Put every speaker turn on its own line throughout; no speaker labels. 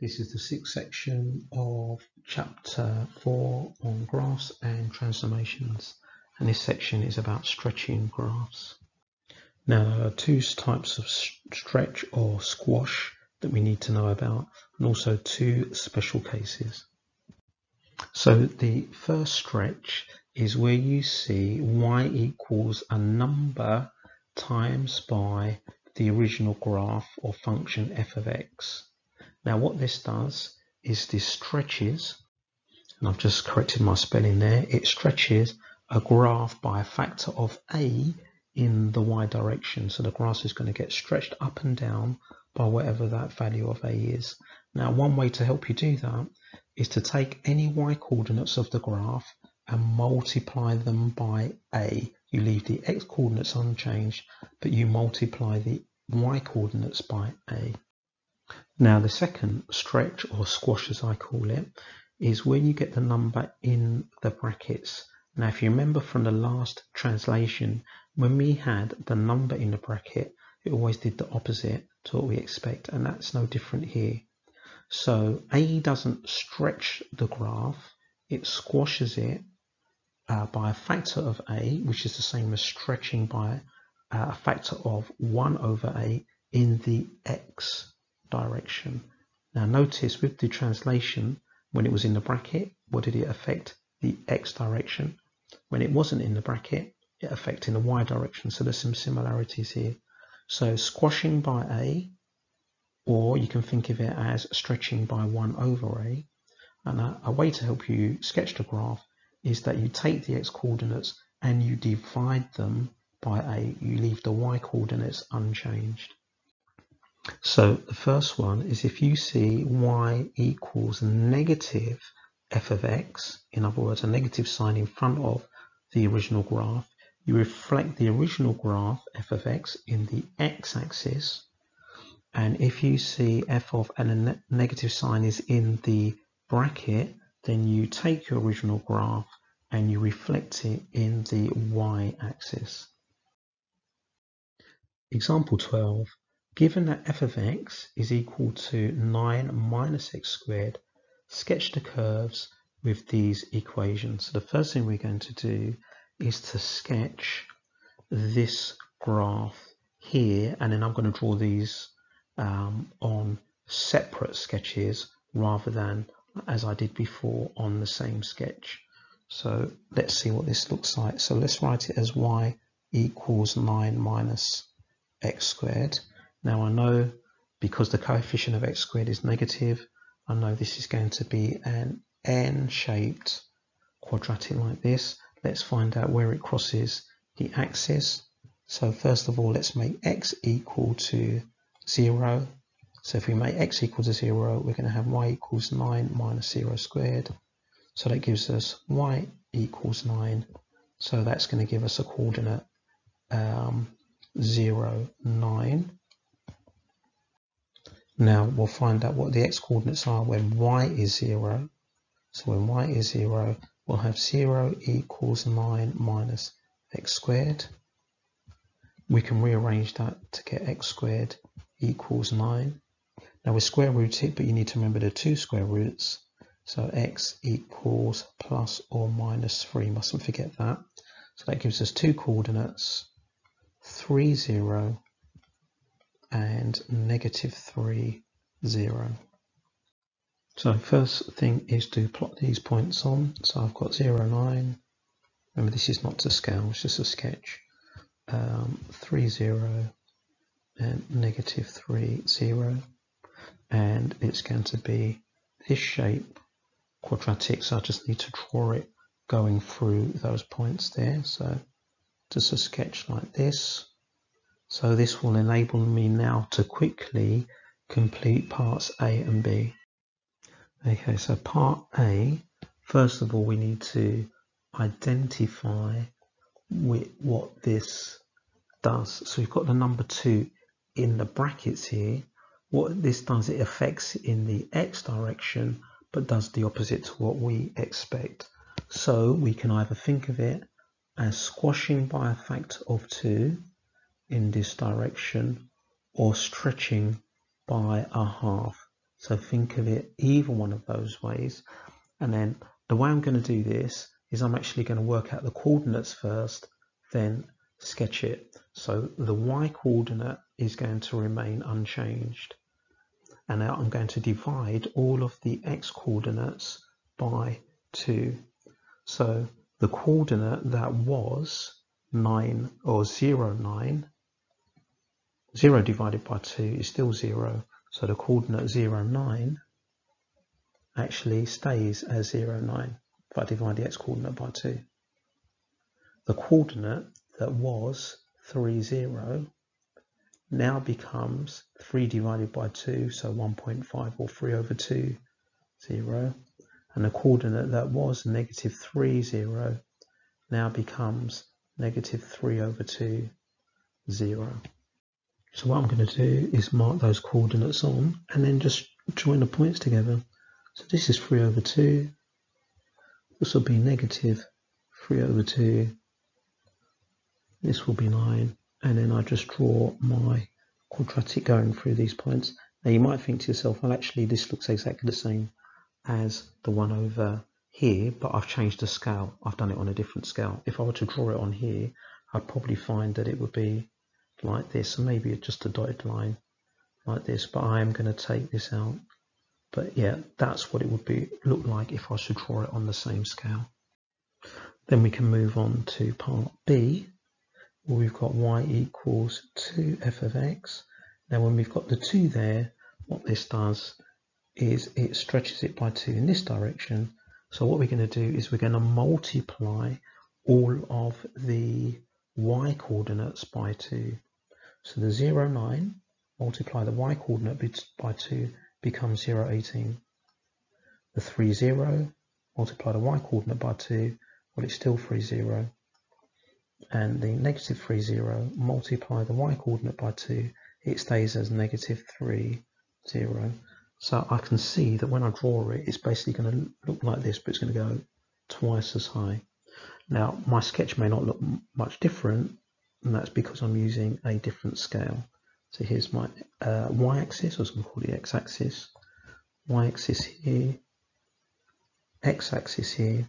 This is the sixth section of chapter 4 on graphs and transformations and this section is about stretching graphs. Now there are two types of stretch or squash that we need to know about and also two special cases. So the first stretch is where you see y equals a number times by the original graph or function f of x. Now what this does is this stretches, and I've just corrected my spelling there, it stretches a graph by a factor of a in the y direction. So the graph is going to get stretched up and down by whatever that value of a is. Now one way to help you do that is to take any y coordinates of the graph and multiply them by a. You leave the x coordinates unchanged, but you multiply the y coordinates by a. Now the second stretch or squash as I call it is where you get the number in the brackets. Now if you remember from the last translation when we had the number in the bracket it always did the opposite to what we expect and that's no different here. So A doesn't stretch the graph it squashes it uh, by a factor of A which is the same as stretching by uh, a factor of 1 over A in the x direction. Now notice with the translation, when it was in the bracket, what did it affect? The x direction. When it wasn't in the bracket, it affected the y direction. So there's some similarities here. So squashing by a, or you can think of it as stretching by 1 over a. And a, a way to help you sketch the graph is that you take the x coordinates and you divide them by a. You leave the y coordinates unchanged. So the first one is if you see y equals negative f of x, in other words, a negative sign in front of the original graph, you reflect the original graph f of x in the x-axis. And if you see f of and a negative sign is in the bracket, then you take your original graph and you reflect it in the y-axis. Example 12. Given that f of x is equal to 9 minus x squared, sketch the curves with these equations. So the first thing we're going to do is to sketch this graph here, and then I'm going to draw these um, on separate sketches rather than as I did before on the same sketch. So let's see what this looks like. So let's write it as y equals 9 minus x squared. Now I know because the coefficient of x squared is negative, I know this is going to be an n-shaped quadratic like this. Let's find out where it crosses the axis. So first of all, let's make x equal to 0. So if we make x equal to 0, we're going to have y equals 9 minus 0 squared. So that gives us y equals 9. So that's going to give us a coordinate um, 0, 9. Now we'll find out what the x coordinates are when y is 0. So when y is 0, we'll have 0 equals 9 minus x squared. We can rearrange that to get x squared equals 9. Now we square root it, but you need to remember the two square roots. So x equals plus or minus 3, mustn't forget that. So that gives us two coordinates, 3, 0, and negative 3, 0. So first thing is to plot these points on. So I've got 0, 9. Remember this is not to scale, it's just a sketch. Um, 3, 0 and negative 3, 0. And it's going to be this shape, quadratic, so I just need to draw it going through those points there. So just a sketch like this. So this will enable me now to quickly complete parts A and B. Okay, so part A, first of all, we need to identify what this does. So we've got the number two in the brackets here. What this does, it affects in the X direction, but does the opposite to what we expect. So we can either think of it as squashing by a factor of two, in this direction or stretching by a half. So think of it either one of those ways. And then the way I'm going to do this is I'm actually going to work out the coordinates first, then sketch it. So the y coordinate is going to remain unchanged. And now I'm going to divide all of the x coordinates by 2. So the coordinate that was 9 or 0, 9, 0 divided by 2 is still 0. So the coordinate 0, 9 actually stays as 0, 9 if I divide the x coordinate by 2. The coordinate that was 3, 0 now becomes 3 divided by 2, so 1.5 or 3 over 2, 0. And the coordinate that was negative 3, 0 now becomes negative 3 over 2, 0. So what I'm going to do is mark those coordinates on and then just join the points together. So this is 3 over 2. This will be negative 3 over 2. This will be 9. And then I just draw my quadratic going through these points. Now you might think to yourself, well actually this looks exactly the same as the one over here, but I've changed the scale. I've done it on a different scale. If I were to draw it on here, I'd probably find that it would be like this, and maybe just a dotted line like this, but I am going to take this out. But yeah, that's what it would be look like if I should draw it on the same scale. Then we can move on to part B, where we've got y equals 2f of x. Now when we've got the 2 there, what this does is it stretches it by 2 in this direction. So what we're going to do is we're going to multiply all of the y coordinates by 2. So the 0, 9, multiply the y coordinate by 2 becomes 0, 18. The 3, 0, multiply the y coordinate by 2, well it's still 3, 0. And the negative 3, 0, multiply the y coordinate by 2, it stays as negative 3, 0. So I can see that when I draw it, it's basically going to look like this, but it's going to go twice as high. Now, my sketch may not look much different, and that's because I'm using a different scale. So here's my uh, y-axis, or we call it x-axis, y-axis here, x-axis here,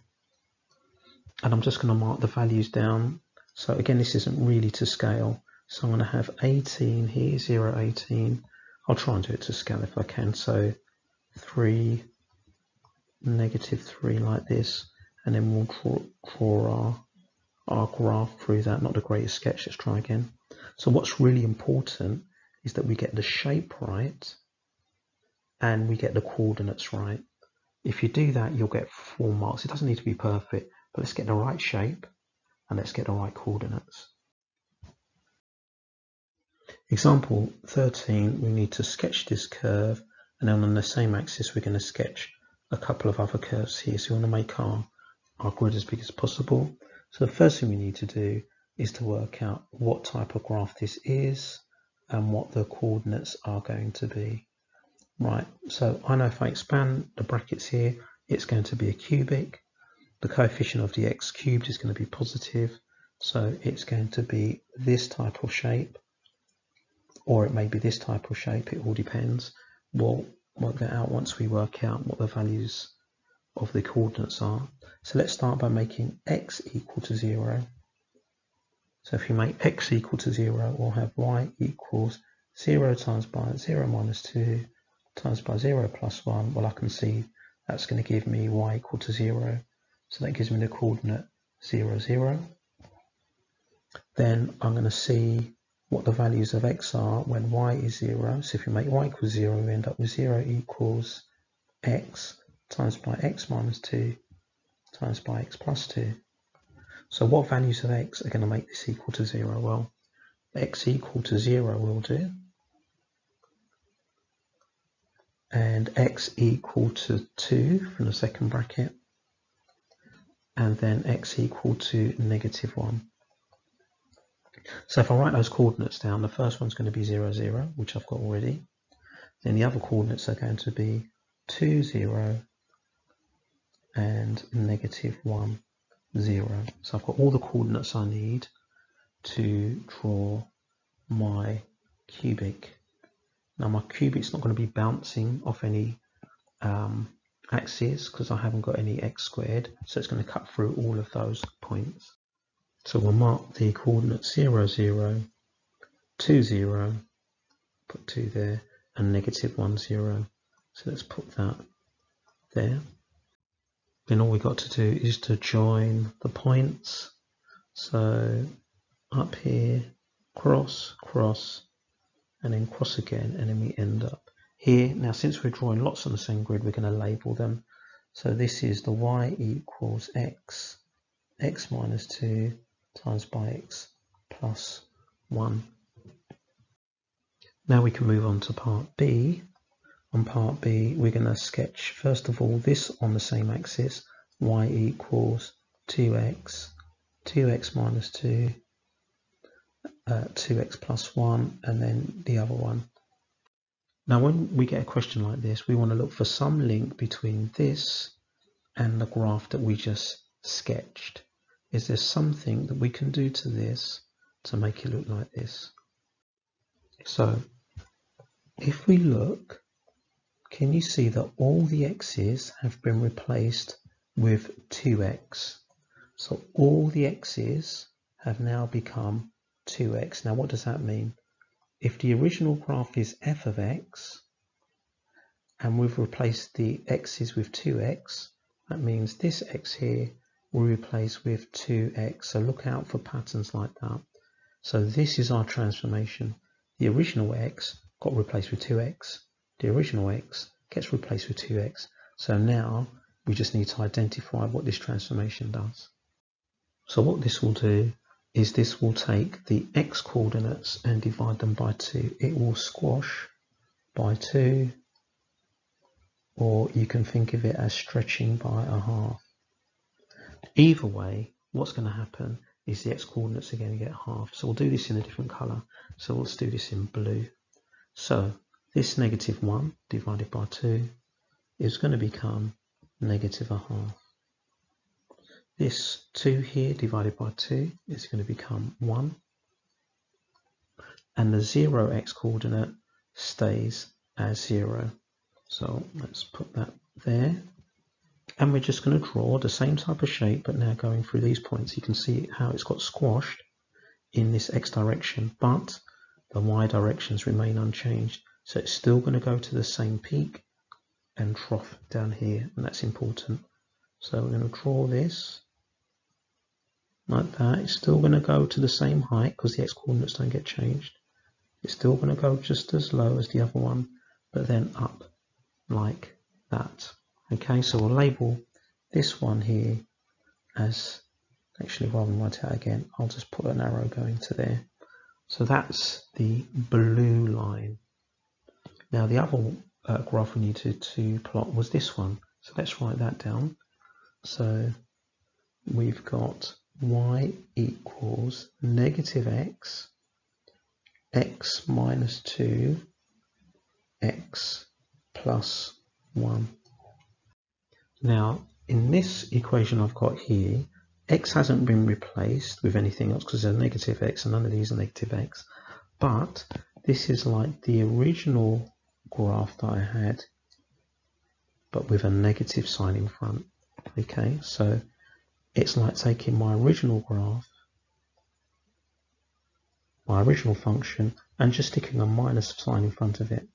and I'm just going to mark the values down. So again, this isn't really to scale. So I'm going to have 18 here, 0, 18. I'll try and do it to scale if I can. So 3, negative 3 like this, and then we'll draw, draw our our graph through that, not the greatest sketch, let's try again. So what's really important is that we get the shape right and we get the coordinates right. If you do that, you'll get four marks. It doesn't need to be perfect, but let's get the right shape and let's get the right coordinates. Example 13, we need to sketch this curve and then on the same axis we're going to sketch a couple of other curves here. So we want to make our, our grid as big as possible. So the first thing we need to do is to work out what type of graph this is and what the coordinates are going to be. Right, so I know if I expand the brackets here, it's going to be a cubic. The coefficient of the x cubed is going to be positive, so it's going to be this type of shape, or it may be this type of shape, it all depends. We'll work that out once we work out what the values of the coordinates are. So let's start by making x equal to 0. So if you make x equal to 0, we'll have y equals 0 times by 0 minus 2 times by 0 plus 1. Well, I can see that's going to give me y equal to 0. So that gives me the coordinate 0, 0. Then I'm going to see what the values of x are when y is 0. So if you make y equals 0, we end up with 0 equals x times by x minus 2 times by x plus 2. So what values of x are going to make this equal to 0? Well, x equal to 0 will do. And x equal to 2 from the second bracket. And then x equal to negative 1. So if I write those coordinates down, the first one's going to be 0, 0, which I've got already. Then the other coordinates are going to be 2, 0, and negative 1, 0. So I've got all the coordinates I need to draw my cubic. Now my cubic's not going to be bouncing off any um, axes because I haven't got any x squared, so it's going to cut through all of those points. So we'll mark the coordinates 0, 0, 2, 0, put 2 there, and negative 1, 0. So let's put that there. Then all we got to do is to join the points. So up here, cross, cross, and then cross again, and then we end up here. Now, since we're drawing lots on the same grid, we're going to label them. So this is the y equals x, x minus 2 times by x plus 1. Now we can move on to part B. On part B, we're going to sketch, first of all, this on the same axis, y equals 2x, 2x minus 2, uh, 2x plus 1, and then the other one. Now, when we get a question like this, we want to look for some link between this and the graph that we just sketched. Is there something that we can do to this to make it look like this? So, if we look, can you see that all the x's have been replaced with 2x? So all the x's have now become 2x. Now what does that mean? If the original graph is f of x, and we've replaced the x's with 2x, that means this x here will replace with 2x. So look out for patterns like that. So this is our transformation. The original x got replaced with 2x. The original x gets replaced with 2x. So now we just need to identify what this transformation does. So what this will do is this will take the x coordinates and divide them by 2. It will squash by 2 or you can think of it as stretching by a half. Either way, what's going to happen is the x coordinates are going to get half. So we'll do this in a different colour. So let's do this in blue. So this negative 1 divided by 2 is going to become negative a half. This 2 here divided by 2 is going to become 1. And the 0x coordinate stays as 0. So let's put that there. And we're just going to draw the same type of shape, but now going through these points. You can see how it's got squashed in this x direction, but the y directions remain unchanged. So it's still going to go to the same peak and trough down here, and that's important. So we're going to draw this like that. It's still going to go to the same height because the x-coordinates don't get changed. It's still going to go just as low as the other one, but then up like that. Okay, so we'll label this one here as, actually rather than write it out again, I'll just put an arrow going to there. So that's the blue line. Now the other uh, graph we needed to plot was this one. So let's write that down. So we've got y equals negative x, x minus 2, x plus 1. Now, in this equation I've got here, x hasn't been replaced with anything else because there's a negative x and none of these are negative x. But this is like the original graph that I had, but with a negative sign in front. Okay, so it's like taking my original graph, my original function, and just sticking a minus sign in front of it.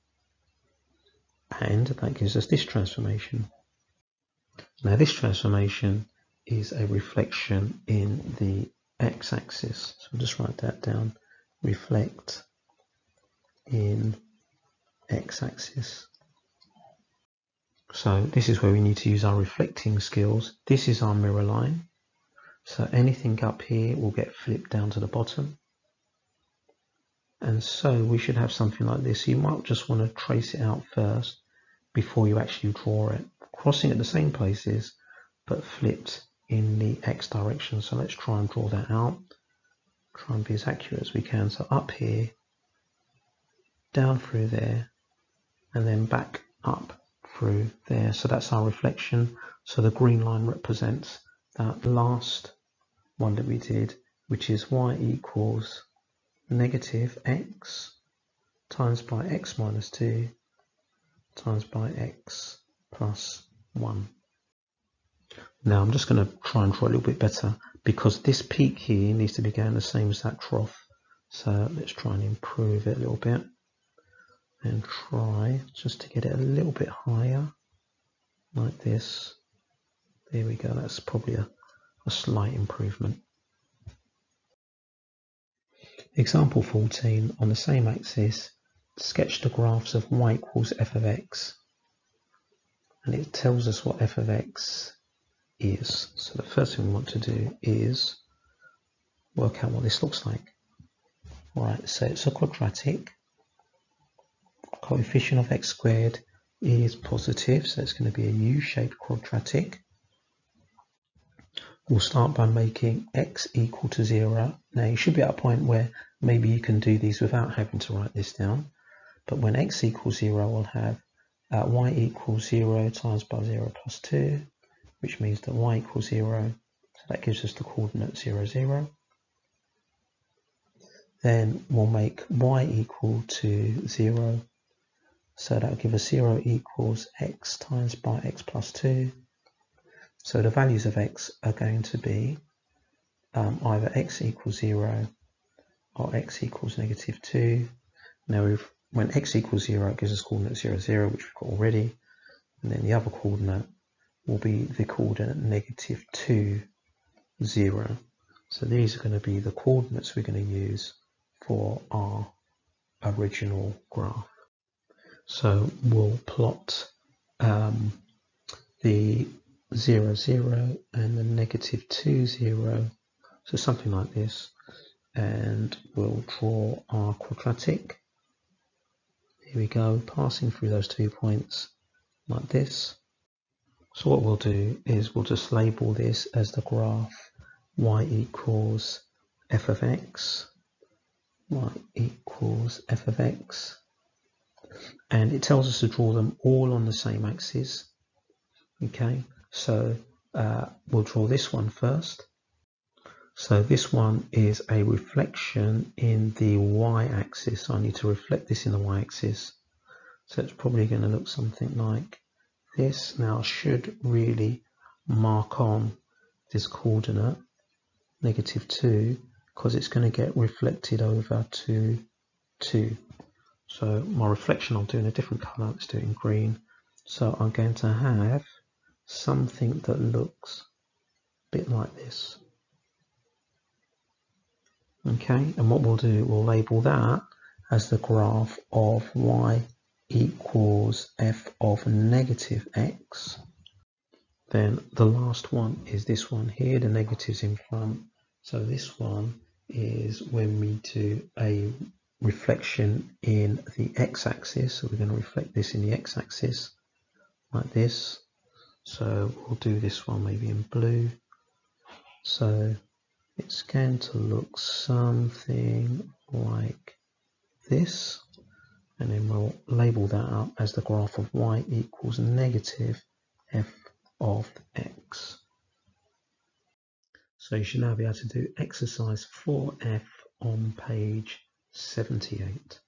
And that gives us this transformation. Now this transformation is a reflection in the x-axis. So I'll just write that down. Reflect in x-axis. So this is where we need to use our reflecting skills. This is our mirror line. So anything up here will get flipped down to the bottom. And so we should have something like this. You might just want to trace it out first before you actually draw it. Crossing at the same places, but flipped in the X direction. So let's try and draw that out. Try and be as accurate as we can. So up here, down through there, and then back up through there. So that's our reflection. So the green line represents that last one that we did, which is y equals negative x times by x minus 2 times by x plus 1. Now I'm just going to try and draw a little bit better because this peak here needs to be going the same as that trough. So let's try and improve it a little bit and try just to get it a little bit higher like this. There we go, that's probably a, a slight improvement. Example 14, on the same axis, sketch the graphs of y equals f of x. And it tells us what f of x is. So the first thing we want to do is work out what this looks like. Alright, so it's a quadratic. Coefficient of x squared is positive, so it's going to be a U-shaped quadratic. We'll start by making x equal to 0. Now you should be at a point where maybe you can do these without having to write this down. But when x equals 0, we'll have uh, y equals 0 times by 0 plus 2 which means that y equals 0. So that gives us the coordinate 0, 0. Then we'll make y equal to 0. So that will give us 0 equals x times by x plus 2. So the values of x are going to be um, either x equals 0 or x equals negative 2. Now when x equals 0 it gives us coordinate 0, 0 which we've got already. And then the other coordinate will be the coordinate negative 2, 0. So these are going to be the coordinates we're going to use for our original graph. So we'll plot um, the 0, 0 and the negative 2, 0. So something like this. And we'll draw our quadratic. Here we go, passing through those two points like this. So what we'll do is we'll just label this as the graph y equals f of x, y equals f of x, and it tells us to draw them all on the same axis. Okay, so uh, we'll draw this one first. So this one is a reflection in the y-axis. I need to reflect this in the y-axis. So it's probably going to look something like this now I should really mark on this coordinate negative 2 because it's going to get reflected over to 2 so my reflection I'll do in a different color let's do it in green so I'm going to have something that looks a bit like this okay and what we'll do we'll label that as the graph of y equals f of negative x. Then the last one is this one here, the negatives in front. So this one is when we do a reflection in the x-axis. So we're going to reflect this in the x-axis like this. So we'll do this one maybe in blue. So it's going to look something like this and then we'll label that up as the graph of y equals negative f of x. So you should now be able to do exercise 4f on page 78.